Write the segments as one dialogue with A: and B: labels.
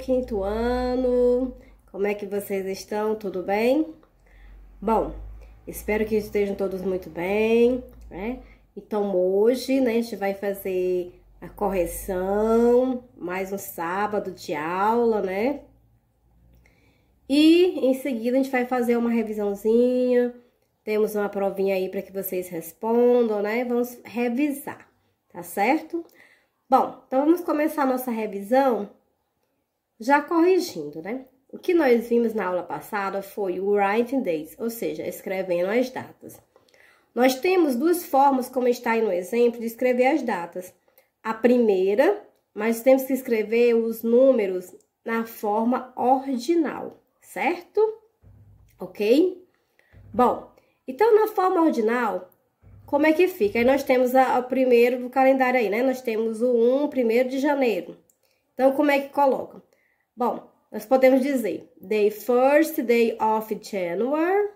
A: quinto ano! Como é que vocês estão? Tudo bem? Bom, espero que estejam todos muito bem, né? Então hoje, né, a gente vai fazer a correção, mais um sábado de aula, né? E em seguida a gente vai fazer uma revisãozinha. Temos uma provinha aí para que vocês respondam, né? Vamos revisar, tá certo? Bom, então vamos começar a nossa revisão já corrigindo, né? O que nós vimos na aula passada foi o writing dates, ou seja, escrevendo as datas. Nós temos duas formas, como está aí no exemplo, de escrever as datas. A primeira, mas temos que escrever os números na forma ordinal, certo? Ok? Bom, então na forma ordinal, como é que fica? Aí nós temos o primeiro do calendário aí, né? Nós temos o 1, primeiro de janeiro. Então, como é que coloca? Bom, nós podemos dizer the first day of January,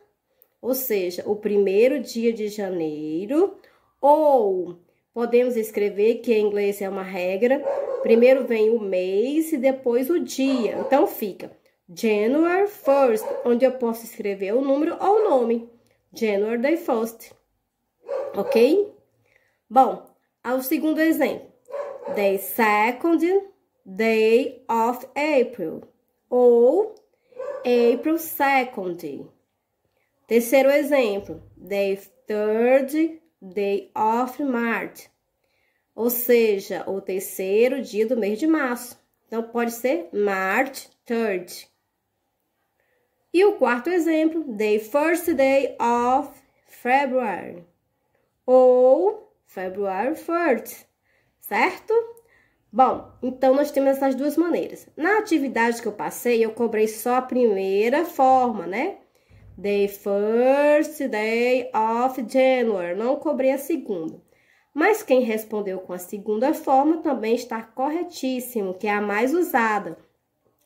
A: ou seja, o primeiro dia de janeiro, ou podemos escrever que em inglês é uma regra, primeiro vem o mês e depois o dia. Então fica January 1st, onde eu posso escrever o número ou o nome. January the 1st ok? Bom, ao segundo exemplo. The second day of April. Ou April second. Terceiro exemplo. The third day of March. Ou seja, o terceiro dia do mês de março. Então, pode ser March 3rd. E o quarto exemplo, the first day of February ou February 1st, certo? Bom, então nós temos essas duas maneiras. Na atividade que eu passei, eu cobrei só a primeira forma, né? The first day of January. Não cobrei a segunda. Mas quem respondeu com a segunda forma também está corretíssimo, que é a mais usada.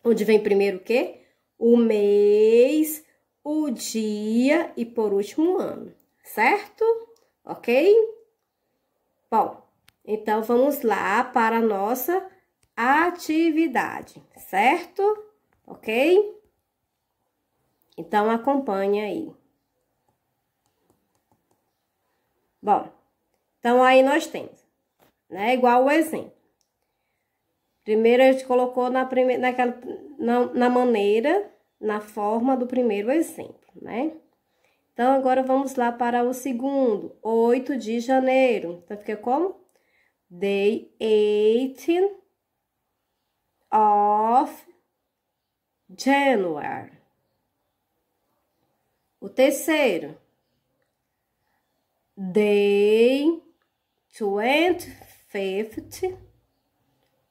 A: Onde vem primeiro o quê? O mês, o dia e por último o ano, certo? ok? Bom, então vamos lá para a nossa atividade, certo? Ok? Então acompanha aí. Bom, então aí nós temos, né? Igual o exemplo. Primeiro a gente colocou na primeira, naquela, na, na maneira, na forma do primeiro exemplo, né? Então, agora vamos lá para o segundo, 8 de janeiro. Então, fica como? Day 18 of January. O terceiro, Day 25th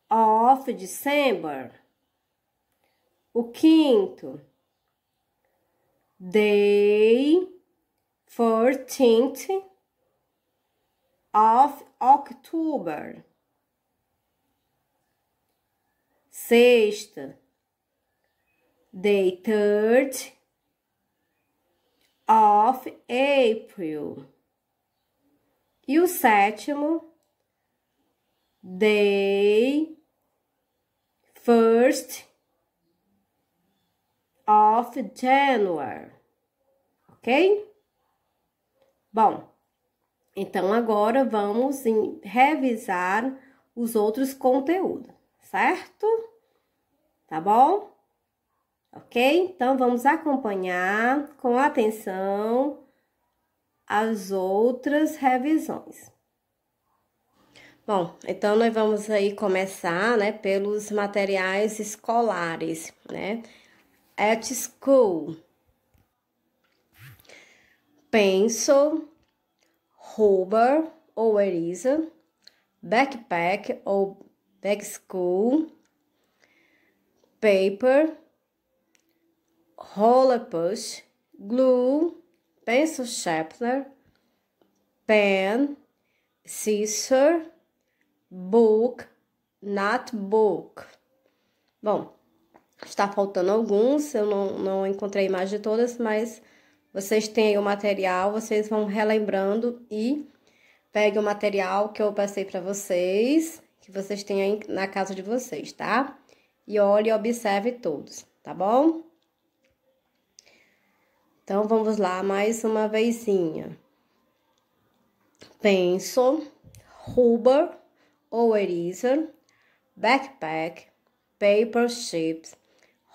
A: of December. O quinto, Day 14th of October. Sexta, day third of April. E o sétimo, day first of January. Ok? Bom, então agora vamos revisar os outros conteúdos, certo? Tá bom? Ok? Então vamos acompanhar com atenção as outras revisões. Bom, então nós vamos aí começar, né, pelos materiais escolares, né? At school pencil, rubber ou eraser, backpack ou bag school, paper, roller push, glue, pencil sharpener, pen, scissor, book, notebook. Bom, está faltando alguns, eu não, não encontrei a imagem de todas, mas vocês têm aí o material, vocês vão relembrando e pegue o material que eu passei para vocês, que vocês têm aí na casa de vocês, tá? e olhe e observe todos, tá bom? Então, vamos lá mais uma vezinha. Pencil, rubber ou eraser, backpack, paper chips,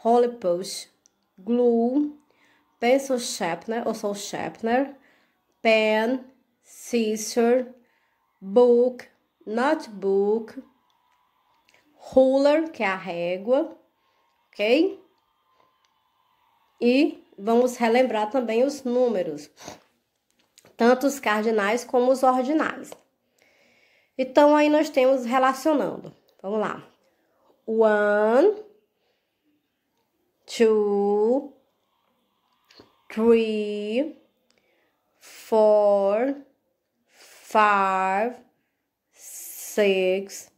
A: holy push, glue, pencil sharpener ou soul sharpener, pen, scissor, book, notebook, ruler, que é a régua, ok? E vamos relembrar também os números, tanto os cardinais como os ordinais. Então, aí nós temos relacionando. Vamos lá. One, two, three, four, five, six,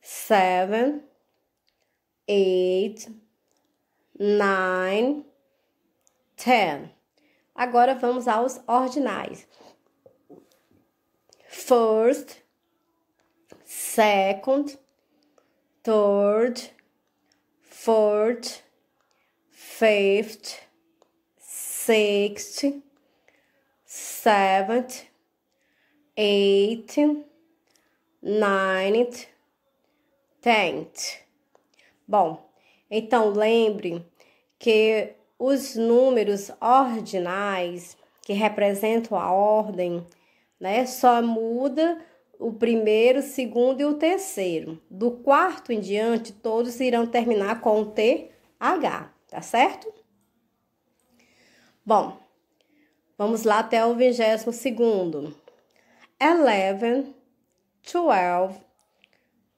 A: seven, eight, nine, ten. Agora vamos aos ordinais. First, second, third, fourth, fifth, sixth, seventh, eighth, ninth, tenth. Bom, então lembre que os números ordinais que representam a ordem, né, só muda o primeiro, o segundo e o terceiro. Do quarto em diante, todos irão terminar com TH, tá certo? Bom, vamos lá até o vigésimo segundo. Eleven, twelve,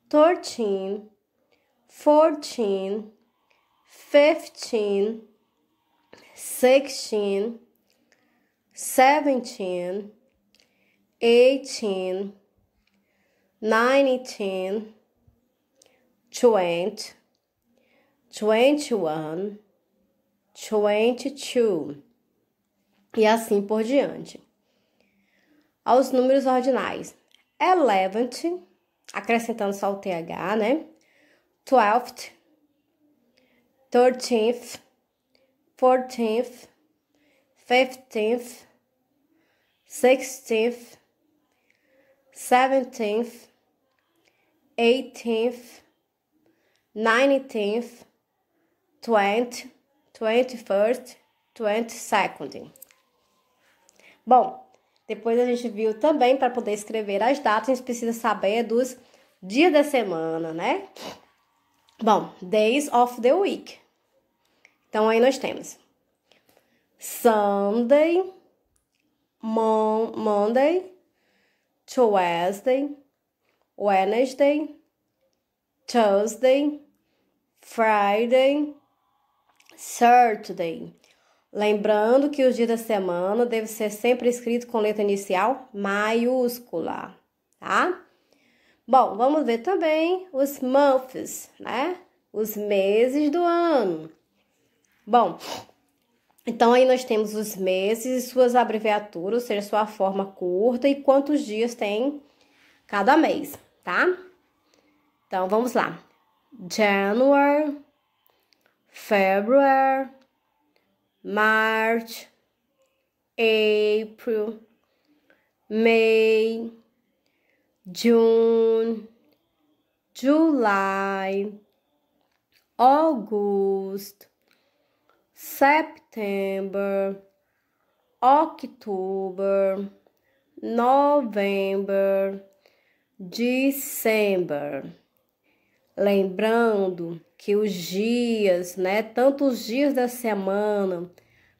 A: thirteen, fourteen, fifteen, sixteen, seventeen, eighteen, nineteen, twenty, twenty-one, twenty-two e assim por diante. Aos números ordinais, eleventh, acrescentando só o TH, né? Twelfth, thirteenth, fourteenth, fifteenth, sixteenth, seventeenth, eighteenth, nineteenth, twenty, twenty-first, twenty-second. Bom, depois a gente viu também para poder escrever as datas, a gente precisa saber dos dias da semana, né? Bom, days of the week. Então aí nós temos Sunday, Mon Monday, Tuesday, Wednesday, Thursday, Friday, Saturday. Lembrando que os dias da semana devem ser sempre escritos com letra inicial maiúscula, tá? Bom, vamos ver também os months, né? Os meses do ano. Bom, então aí nós temos os meses e suas abreviaturas, ou seja, sua forma curta e quantos dias tem cada mês, tá? Então vamos lá. January, February, March, April, May, June, July, August, September, October, November, December. Lembrando que os dias, né, tanto os dias da semana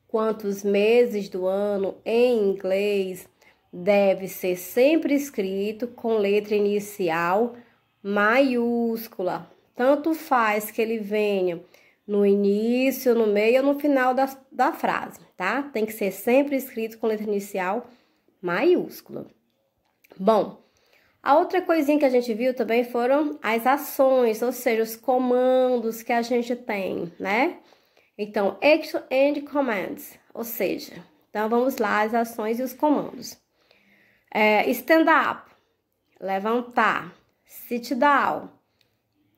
A: quanto os meses do ano em inglês deve ser sempre escrito com letra inicial maiúscula. Tanto faz que ele venha no início, no meio ou no final da, da frase, tá? Tem que ser sempre escrito com letra inicial maiúscula. Bom, a outra coisinha que a gente viu também foram as ações, ou seja, os comandos que a gente tem, né? Então, action and commands, ou seja, então vamos lá as ações e os comandos. É, stand up, levantar, sit down,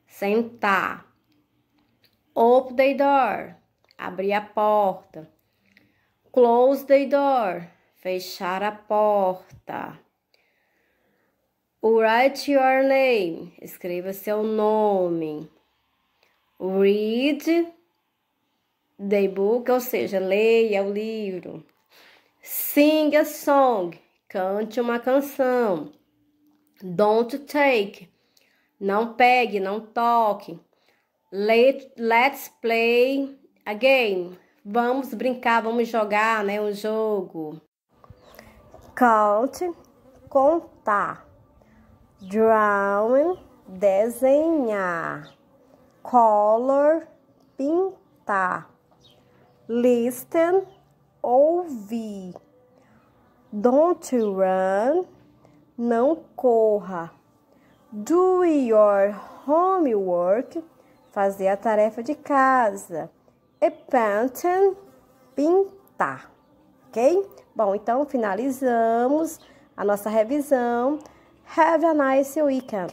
A: sentar, Open the door. Abrir a porta. Close the door. Fechar a porta. Write your name. Escreva seu nome. Read the book, ou seja, leia o livro. Sing a song. Cante uma canção. Don't take. Não pegue, não toque. Let, let's play a game. Vamos brincar, vamos jogar, né, um jogo. Count, contar. Drawing, desenhar. Color, pintar. Listen, ouvir. Don't run, não corra. Do your homework, fazer a tarefa de casa. E painting, pintar. Ok? Bom, então finalizamos a nossa revisão. Have a nice weekend.